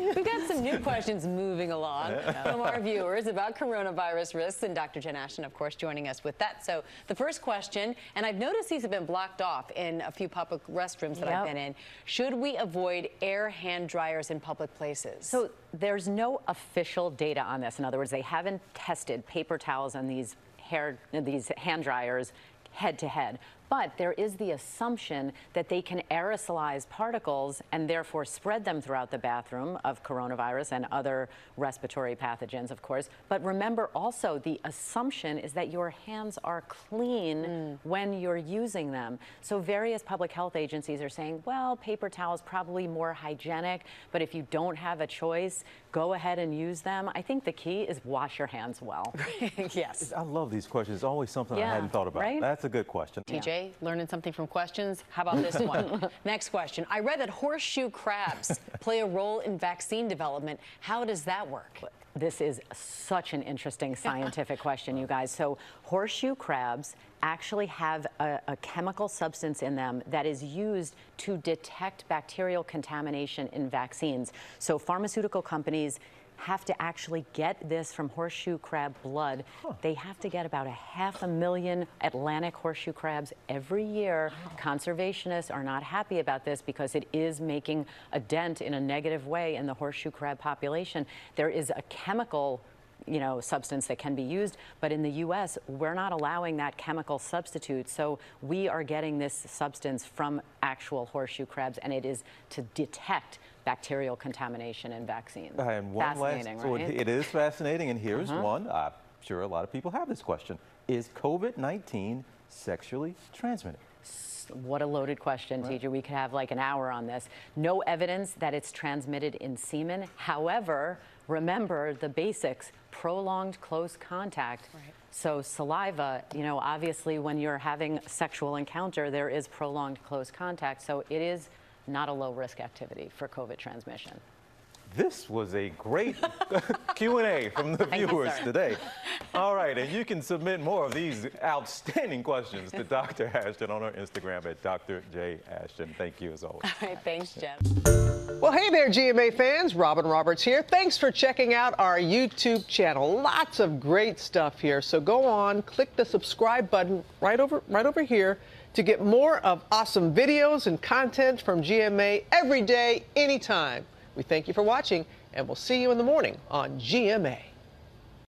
We've got some new questions moving along from our viewers about coronavirus risks, and Dr. Jen Ashton, of course, joining us with that. So the first question, and I've noticed these have been blocked off in a few public restrooms that I've been in. Should we avoid air hand dryers in public places? So there's no official data on this. In other words, they haven't tested paper towels and these hair, these hand dryers head to head. But there is the assumption that they can aerosolize particles and therefore spread them throughout the bathroom of coronavirus and other respiratory pathogens, of course. But remember also, the assumption is that your hands are clean mm. when you're using them. So various public health agencies are saying, well, paper towels probably more hygienic, but if you don't have a choice, go ahead and use them. I think the key is wash your hands well. yes. I love these questions. It's always something I hadn't thought about. right? That's a good question. TJ, learning something from questions? How about this one? Next question. I read that horseshoe crabs play a role in vaccine development. How does that work? This is such an interesting scientific question, you guys. So, horseshoe crabs actually have a, a chemical substance in them that is used to detect bacterial contamination in vaccines. So, pharmaceutical companies have to actually get this from horseshoe crab blood. They have to get about a half a million Atlantic horseshoe crabs every year. Conservationists are not happy about this because it is making a dent in a negative way in the horseshoe crab population. There is a chemical you know, substance that can be used. But in the U.S., we're not allowing that chemical substitute. So we are getting this substance from actual horseshoe crabs, and it is to detect bacterial contamination in vaccines. And one Fascinating, last, right? it- it is fascinating, and here's Uh-huh. one. I'm sure a lot of people have this question. Is COVID-19 sexually transmitted? What a loaded question, TJ. We could have like an hour on this. No evidence that it's transmitted in semen. However, remember the basics prolonged close contact. Right. So, saliva, you know, obviously, when you're having a sexual encounter, there is prolonged close contact. So, it is not a low risk activity for COVID transmission. This was a great Q&A from the viewers sir. today. All right, and you can submit more of these outstanding questions to Dr. Ashton on our Instagram at Dr. J. Ashton. Thank you as always. All right, thanks, Jen. Well, hey there, GMA fans. Robin Roberts here. Thanks for checking out our YouTube channel. Lots of great stuff here. So go on, click the subscribe button right over right over here to get more of awesome videos and content from GMA every day, anytime. We thank you for watching, and we'll see you in the morning on GMA.